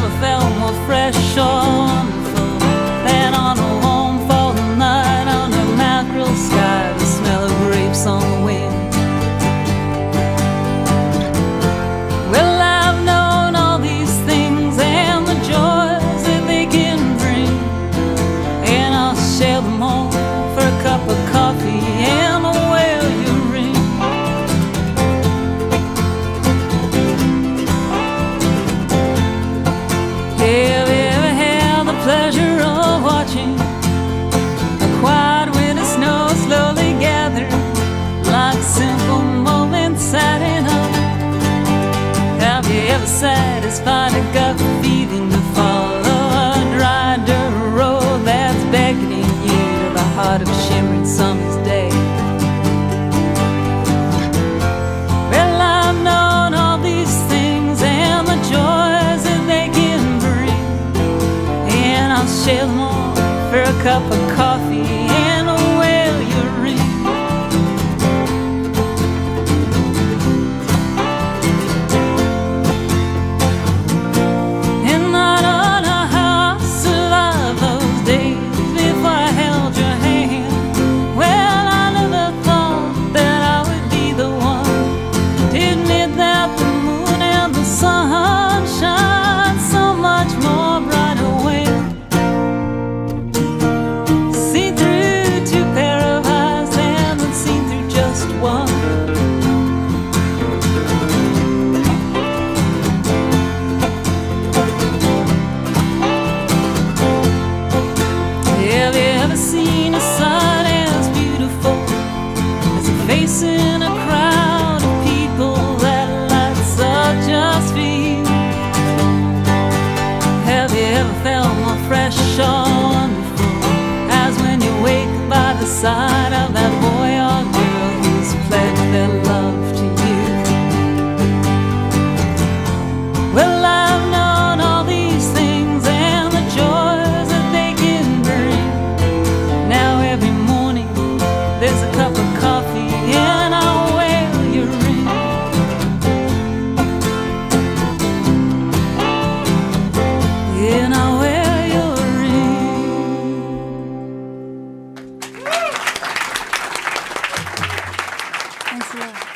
never felt more fresh never satisfied. I got the feeling to follow a dry dirt road that's beckoning you to the heart of a shimmering summer's day. Well, I've known all these things and the joys that they can bring, and I'll share them all for a cup of coffee and Yeah.